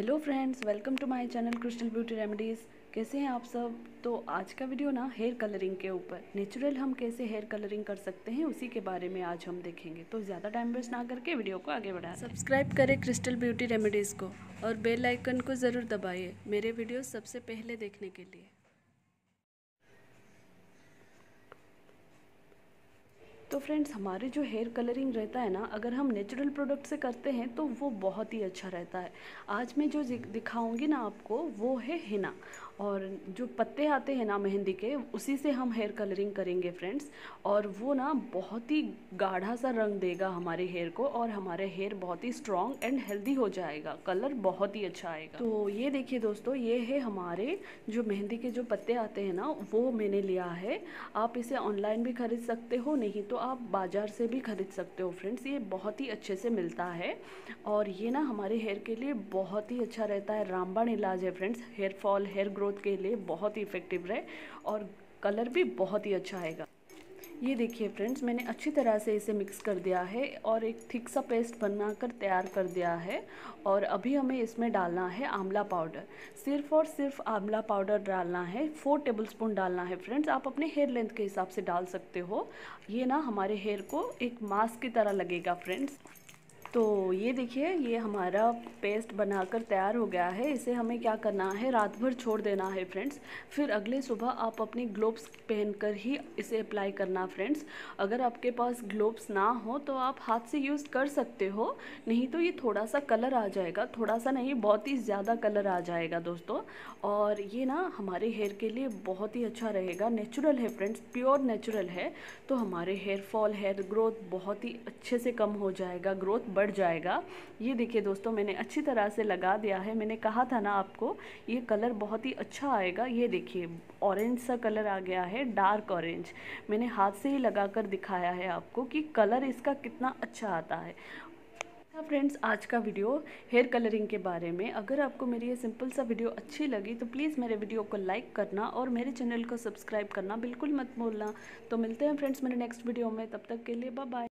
Hello friends welcome to my channel crystal beauty remedies कैसे हैं आप सब? तो आज का वीडियो ना हेयर कलरिंग के ऊपर. नेचुरल हम कैसे हेयर कलरिंग कर सकते हैं उसी के बारे में आज हम देखेंगे. तो ज़्यादा टाइम वेस्ट ना करके वीडियो को आगे बढ़ा सब्सक्राइब करें क्रिस्टल ब्यूटी रेमेडीज़ को और बेलाइकन को ज़रूर दबाइए मेरे वीडियो सबसे पहले देखने के लिए. तो फ्रेंड्स हमारे जो हेयर कलरिंग रहता है ना, अगर हम नेचुरल प्रोडक्ट से करते हैं तो वो बहुत ही अच्छा रहता है। आज मैं जो दिखाऊँगी ना आपको, वो है हिना और जो पत्ते आते हैं ना मेहंदी के, उसी से हम हेयर कलरिंग करेंगे फ्रेंड्स और वो ना बहुत ही गाढ़ा सा रंग देगा हमारे हेयर को, और हमारे हेयर बहुत ही स्ट्रॉन्ग एंड हेल्दी हो जाएगा। कलर बहुत ही अच्छा आएगा। तो ये देखिए दोस्तों, ये है हमारे जो मेहंदी के जो पत्ते आते हैं ना, वो मैंने लिया है। आप इसे ऑनलाइन भी खरीद सकते हो, नहीं तो आप बाज़ार से भी खरीद सकते हो फ्रेंड्स ये बहुत ही अच्छे से मिलता है और ये ना हमारे हेयर के लिए बहुत ही अच्छा रहता है, रामबाण इलाज है friends hair fall hair growth के लिए बहुत ही इफ़ेक्टिव रहे और कलर भी बहुत ही अच्छा आएगा। ये देखिए फ्रेंड्स मैंने अच्छी तरह से इसे मिक्स कर दिया है और एक थिक सा पेस्ट बनाकर तैयार कर दिया है और अभी हमें इसमें डालना है आंवला पाउडर सिर्फ़ और सिर्फ़ आंवला पाउडर डालना है फोर टेबल स्पून डालना है फ्रेंड्स आप अपने हेयर लेंथ के हिसाब से डाल सकते हो। ये ना हमारे हेयर को एक मास्क की तरह लगेगा फ्रेंड्स तो ये देखिए, ये हमारा पेस्ट बनाकर तैयार हो गया है। इसे हमें क्या करना है? रात भर छोड़ देना है फ्रेंड्स फिर अगले सुबह आप अपनी ग्लोब्स पहनकर ही इसे अप्लाई करना फ्रेंड्स अगर आपके पास ग्लोब्स ना हो तो आप हाथ से यूज़ कर सकते हो। नहीं तो ये थोड़ा सा कलर आ जाएगा। थोड़ा सा नहीं, बहुत ही ज़्यादा कलर आ जाएगा, दोस्तों. और ये ना हमारे हेयर के लिए बहुत ही अच्छा रहेगा। नेचुरल है फ्रेंड्स प्योर नेचुरल है। तो हमारे हेयर फॉल हेयर ग्रोथ बहुत ही अच्छे से कम हो जाएगा। ग्रोथ बढ़ जाएगा। ये देखिए दोस्तों, मैंने अच्छी तरह से लगा दिया है। मैंने कहा था ना आपको, ये कलर बहुत ही अच्छा आएगा। ये देखिए ऑरेंज सा कलर आ गया है डार्क ऑरेंज मैंने हाथ से ही लगा कर दिखाया है आपको कि कलर इसका कितना अच्छा आता है। था फ्रेंड्स आज का वीडियो हेयर कलरिंग के बारे में। अगर आपको मेरी ये सिंपल सा वीडियो अच्छी लगी तो प्लीज़ मेरे वीडियो को लाइक करना और मेरे चैनल को सब्सक्राइब करना बिल्कुल मत भूलना। तो मिलते हैं फ्रेंड्स मेरे नेक्स्ट वीडियो में। तब तक के लिए बाय बाय